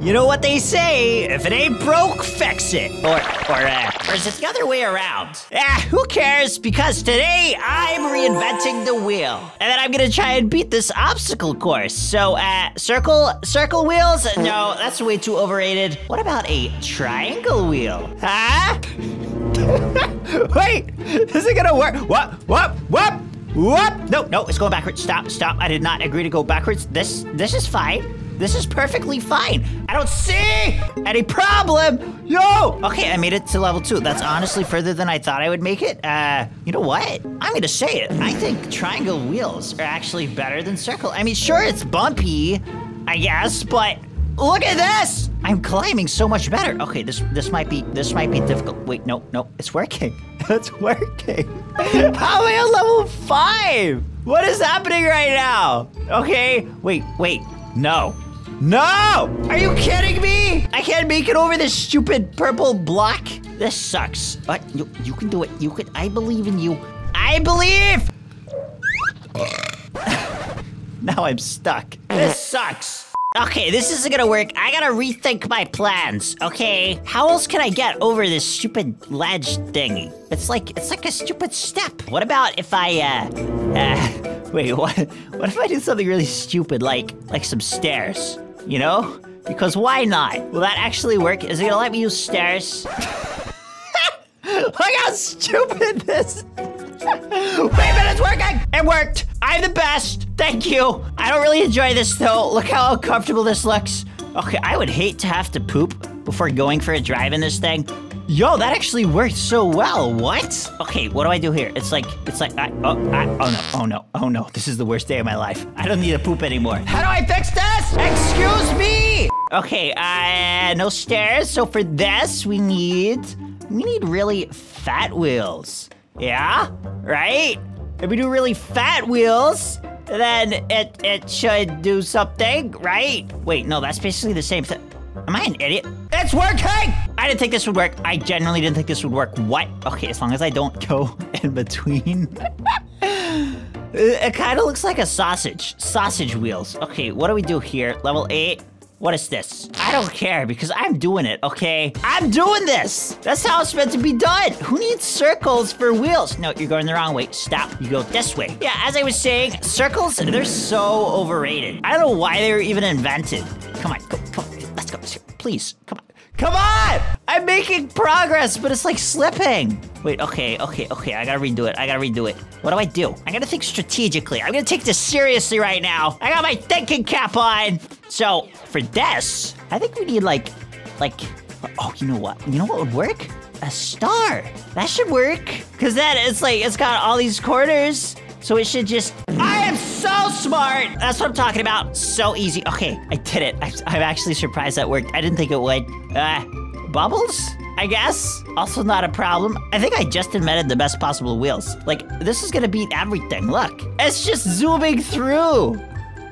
You know what they say, if it ain't broke, fix it. Or, or, uh, or is it the other way around? Ah, who cares? Because today I'm reinventing the wheel. And then I'm gonna try and beat this obstacle course. So, uh, circle, circle wheels? No, that's way too overrated. What about a triangle wheel? Huh? Wait, is it gonna work? What, what, what? What? No, no, it's going backwards. Stop, stop. I did not agree to go backwards. This, this is fine. This is perfectly fine. I don't see any problem. Yo! Okay, I made it to level two. That's honestly further than I thought I would make it. Uh, you know what? I'm gonna say it. I think triangle wheels are actually better than circle. I mean, sure, it's bumpy, I guess, but look at this! I'm climbing so much better. Okay, this this might be this might be difficult. Wait, no, no, it's working. it's working. How am I on level five? What is happening right now? Okay, wait, wait, no. No! Are you kidding me? I can't make it over this stupid purple block. This sucks. But you, you can do it. You can. I believe in you. I believe! now I'm stuck. This sucks. Okay, this isn't gonna work. I gotta rethink my plans, okay? How else can I get over this stupid ledge thingy? It's like, it's like a stupid step. What about if I, uh, uh, wait, what, what if I do something really stupid, like, like some stairs, you know? Because why not? Will that actually work? Is it gonna let me use stairs? Look how stupid this Wait a minute, it's working! It worked! I'm the best! Thank you! I don't really enjoy this though. Look how uncomfortable this looks. Okay, I would hate to have to poop before going for a drive in this thing. Yo, that actually worked so well. What? Okay, what do I do here? It's like, it's like, I, oh, I, oh no, oh no, oh no. This is the worst day of my life. I don't need to poop anymore. How do I fix this? Excuse me! Okay, uh, no stairs. So for this, we need, we need really fat wheels. Yeah? Right? If we do really fat wheels, then it it should do something, right? Wait, no, that's basically the same thing. Am I an idiot? It's working! I didn't think this would work. I genuinely didn't think this would work. What? Okay, as long as I don't go in between. it kind of looks like a sausage. Sausage wheels. Okay, what do we do here? Level 8. What is this? I don't care because I'm doing it, okay? I'm doing this! That's how it's meant to be done! Who needs circles for wheels? No, you're going the wrong way. Stop. You go this way. Yeah, as I was saying, circles, they're so overrated. I don't know why they were even invented. Come on, go, Please, come on. Come on! I'm making progress, but it's like slipping. Wait, okay, okay, okay. I gotta redo it. I gotta redo it. What do I do? I gotta think strategically. I'm gonna take this seriously right now. I got my thinking cap on. So, for this, I think we need like, like, oh, you know what? You know what would work? A star. That should work. Cause then it's like, it's got all these corners. So it should just, I am so smart. That's what I'm talking about. So easy. Okay, I did it. I, I'm actually surprised that worked. I didn't think it would. Uh, bubbles? I guess. Also not a problem. I think I just invented the best possible wheels. Like, this is gonna beat everything. Look, it's just zooming through.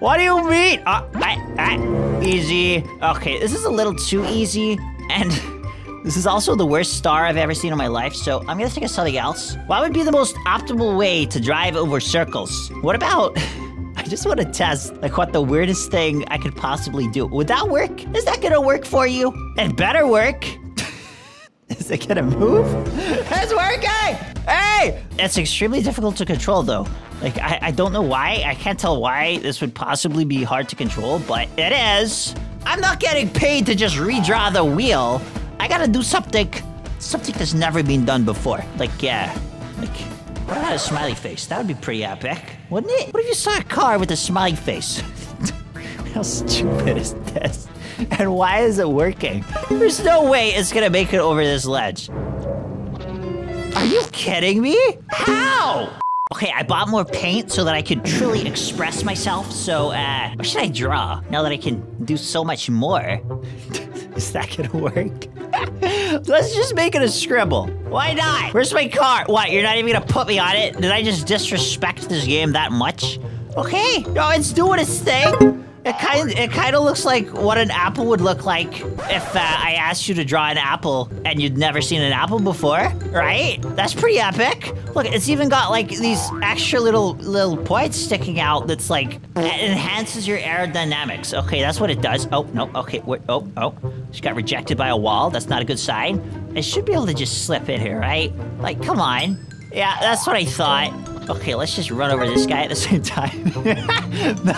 What do you mean? Uh, I, I, easy. Okay, this is a little too easy. And this is also the worst star I've ever seen in my life, so I'm gonna think of something else. What would be the most optimal way to drive over circles? What about... I just want to test, like, what the weirdest thing I could possibly do. Would that work? Is that gonna work for you? It better work. Is it gonna move? It's working! Hey! It's extremely difficult to control, though. Like, I, I don't know why. I can't tell why this would possibly be hard to control, but it is. I'm not getting paid to just redraw the wheel. I gotta do something, something that's never been done before. Like, yeah, like, what about a smiley face? That would be pretty epic, wouldn't it? What if you saw a car with a smiley face? How stupid is this? And why is it working? There's no way it's gonna make it over this ledge. Are you kidding me? How? Okay, I bought more paint so that I could truly express myself. So, uh, what should I draw now that I can do so much more? Is that gonna work? Let's just make it a scribble. Why not? Where's my car? What, you're not even gonna put me on it? Did I just disrespect this game that much? Okay, no, it's doing its thing. It kind it kind of looks like what an apple would look like if uh, I asked you to draw an apple and you'd never seen an apple before, right? That's pretty epic. Look, it's even got like these extra little little points sticking out. That's like enhances your aerodynamics. Okay, that's what it does. Oh no. Okay. Wait, oh oh. She got rejected by a wall. That's not a good sign. I should be able to just slip in here, right? Like, come on. Yeah, that's what I thought. Okay, let's just run over this guy at the same time. no!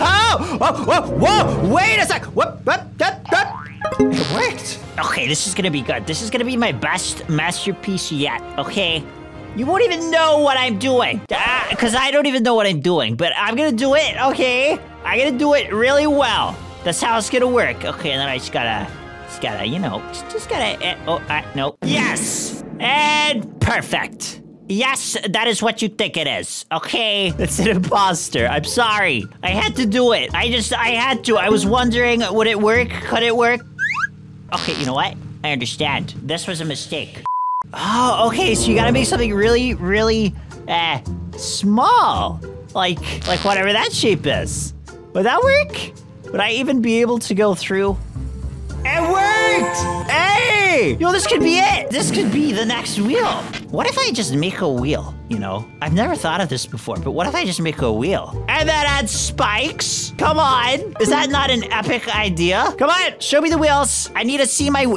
Whoa, whoa, whoa! Wait a sec! Whoop, whoop, whoop, whoop. It worked! Okay, this is gonna be good. This is gonna be my best masterpiece yet, okay? You won't even know what I'm doing. Because I don't even know what I'm doing, but I'm gonna do it, okay? I'm gonna do it really well. That's how it's gonna work. Okay, and then I just gotta, just gotta, you know, just, just gotta, uh, oh, uh, no. Yes! And perfect. Yes, that is what you think it is, okay? It's an imposter. I'm sorry. I had to do it. I just, I had to. I was wondering, would it work? Could it work? Okay, you know what? I understand. This was a mistake. Oh, okay, so you gotta make something really, really, uh, small. Like, like whatever that shape is. Would that work? Would I even be able to go through? It worked! Hey! Yo, this could be it! This could be the next wheel. What if I just make a wheel, you know? I've never thought of this before, but what if I just make a wheel? And then add spikes? Come on! Is that not an epic idea? Come on, show me the wheels. I need to see my...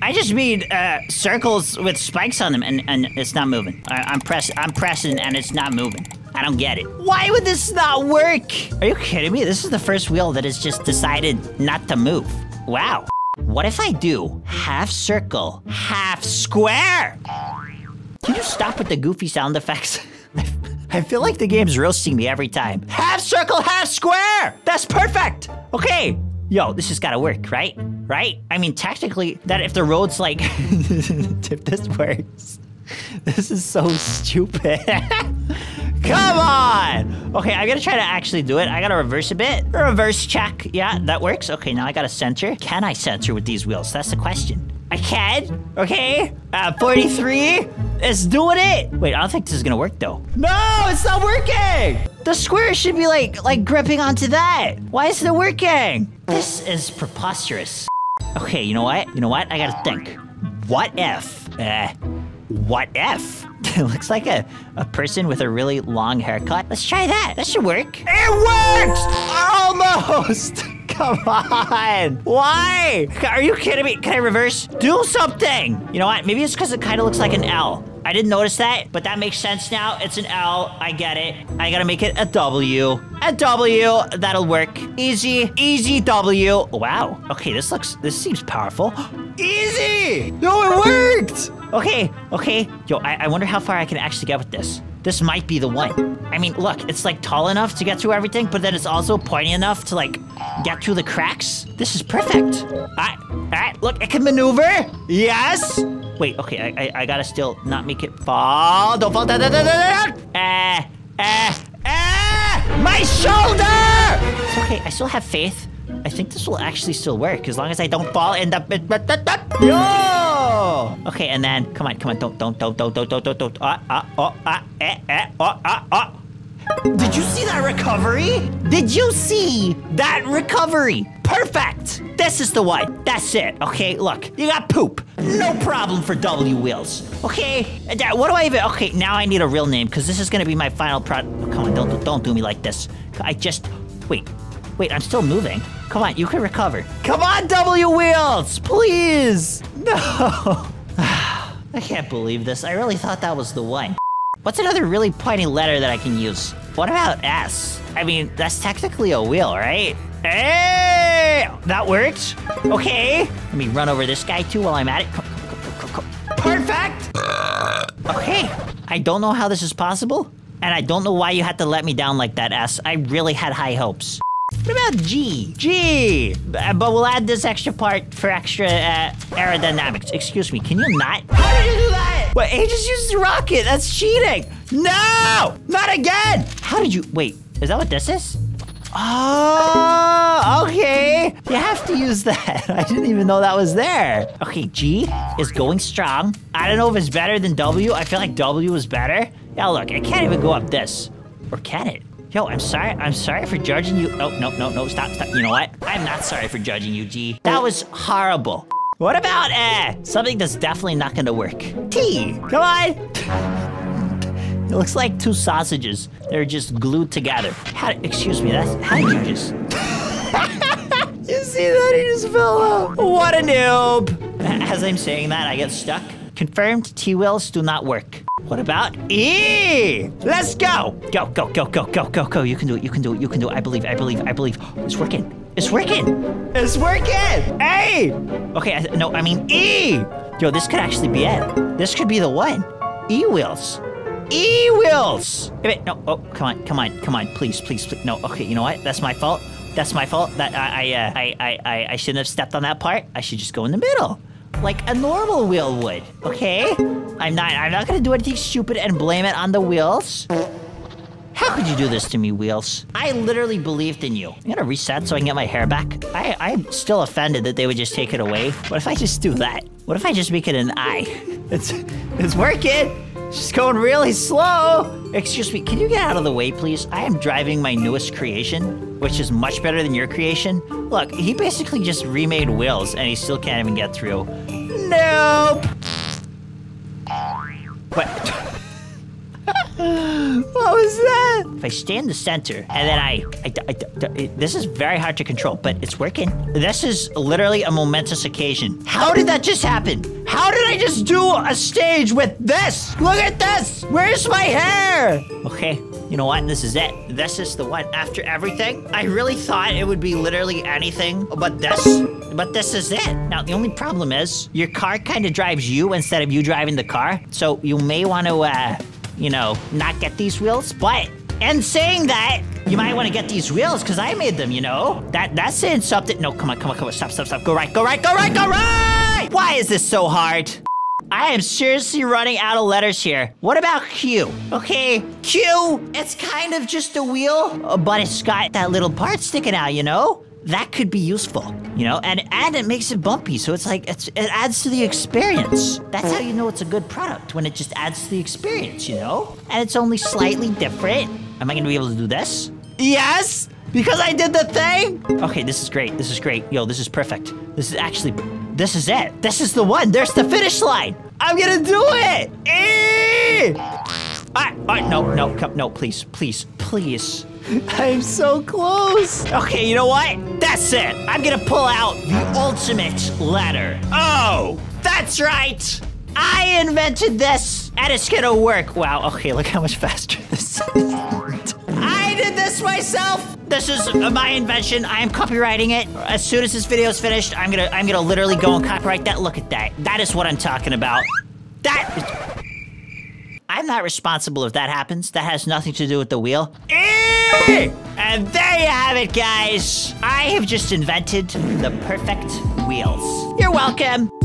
I just made uh, circles with spikes on them, and, and it's not moving. I, I'm press I'm pressing, and it's not moving. I don't get it. Why would this not work? Are you kidding me? This is the first wheel that has just decided not to move. Wow. What if I do half circle, half square? Can you stop with the goofy sound effects? I feel like the game's roasting me every time. Half circle, half square! That's perfect! Okay, yo, this has gotta work, right? Right? I mean, technically, that if the road's like, if this works, this is so stupid. Come on! Okay, I gotta try to actually do it. I gotta reverse a bit. Reverse check. Yeah, that works. Okay, now I gotta center. Can I center with these wheels? That's the question. I can. Okay. Uh, 43 it's doing it. Wait, I don't think this is gonna work though. No, it's not working. The square should be like, like gripping onto that. Why isn't it working? This is preposterous. Okay, you know what? You know what? I gotta think. What if? Uh, what if? it looks like a, a person with a really long haircut. Let's try that. That should work. It works! Almost! Come on! Why? Are you kidding me? Can I reverse? Do something! You know what? Maybe it's because it kind of looks like an L. I didn't notice that, but that makes sense now. It's an L. I get it. I gotta make it a W. A W. That'll work. Easy. Easy W. Wow. Okay, this looks... This seems powerful. Easy! No, it worked! Okay, okay. Yo, I, I wonder how far I can actually get with this. This might be the one. I mean, look, it's like tall enough to get through everything, but then it's also pointy enough to like get through the cracks. This is perfect. All right, all right, look, it can maneuver. Yes. Wait, okay, I, I, I gotta still not make it fall. Don't fall down, down, down, down, down. Uh, uh, uh, my shoulder! It's okay, I still have faith. I think this will actually still work as long as I don't fall in the... Yo! Okay, and then, come on, come on, don't, don't, don't, don't, don't, don't, don't, don't, ah, ah, oh, ah, eh, eh, oh, ah, ah. Did you see that recovery? Did you see that recovery? Perfect! This is the one. That's it. Okay, look. You got poop. No problem for W wheels. Okay? What do I even... Okay, now I need a real name because this is to be my final product. Oh, come on, don't, don't do me like this. I just... Wait. Wait, I'm still moving. Come on, you can recover. Come on, W wheels! Please! No! I can't believe this. I really thought that was the one. What's another really pointy letter that I can use? What about S? I mean, that's technically a wheel, right? Hey! That worked? Okay. Let me run over this guy too while I'm at it. Come, come, come, Perfect! Okay. I don't know how this is possible, and I don't know why you had to let me down like that, S. I really had high hopes. What about G? G! Uh, but we'll add this extra part for extra uh, aerodynamics. Excuse me, can you not? How did you do that? Wait, he just used rocket. That's cheating. No! Not again! How did you... Wait, is that what this is? Oh, okay. You have to use that. I didn't even know that was there. Okay, G is going strong. I don't know if it's better than W. I feel like W is better. Yeah, look, I can't even go up this. Or can it? Yo, I'm sorry. I'm sorry for judging you. Oh, no, no, no. Stop, stop. You know what? I'm not sorry for judging you, G. That was horrible. What about, eh? something that's definitely not gonna work? T. Come on. It looks like two sausages. They're just glued together. How, excuse me, that's, how did you just... you see that? He just fell out. What a noob. As I'm saying that, I get stuck. Confirmed T-wheels do not work. What about E? Let's go. Go, go, go, go, go, go, go. You can do it. You can do it. You can do it. I believe. I believe. I believe. It's working. It's working. It's working. A. Okay. I, no, I mean E. Yo, this could actually be it. This could be the one. E wheels. E wheels. Wait, no. Oh, come on, come on, come on. Please, please, please. No. Okay. You know what? That's my fault. That's my fault. That I, I, uh, I, I, I, I shouldn't have stepped on that part. I should just go in the middle like a normal wheel would, okay? I'm not I'm not gonna do anything stupid and blame it on the wheels. How could you do this to me, Wheels? I literally believed in you. I'm gonna reset so I can get my hair back. I, I'm still offended that they would just take it away. What if I just do that? What if I just make it an I? It's, it's working. It's just going really slow. Excuse me, can you get out of the way, please? I am driving my newest creation, which is much better than your creation. Look, he basically just remade wheels and he still can't even get through. Nope. What? What was that? If I stay in the center and then I, I, I, I- this is very hard to control, but it's working. This is literally a momentous occasion. How did that just happen? How did I just do a stage with this? Look at this. Where's my hair? Okay, you know what? This is it. This is the one. After everything, I really thought it would be literally anything but this. But this is it. Now, the only problem is your car kind of drives you instead of you driving the car. So you may want to, uh, you know, not get these wheels. But in saying that, you might want to get these wheels because I made them, you know? That That's saying something. No, come on, come on, come on. Stop, stop, stop. Go right, go right, go right, go right! Why is this so hard? I am seriously running out of letters here. What about Q? Okay, Q, it's kind of just a wheel, uh, but it's got that little part sticking out, you know? That could be useful, you know? And and it makes it bumpy, so it's like it's, it adds to the experience. That's how you know it's a good product when it just adds to the experience, you know? And it's only slightly different. Am I gonna be able to do this? Yes! Because I did the thing? Okay, this is great. This is great. Yo, this is perfect. This is actually, this is it. This is the one. There's the finish line. I'm gonna do it. Eh! Ah, ah, no, no, come, no, please, please, please. I'm so close. Okay, you know what? That's it. I'm gonna pull out the ultimate ladder. Oh, that's right. I invented this, and it's gonna work. Wow. Okay, look how much faster this is. I did this myself. This is my invention. I am copyrighting it. As soon as this video is finished, I'm gonna I'm gonna literally go and copyright that. Look at that. That is what I'm talking about. That. I'm not responsible if that happens. That has nothing to do with the wheel. And there you have it, guys. I have just invented the perfect wheels. You're welcome.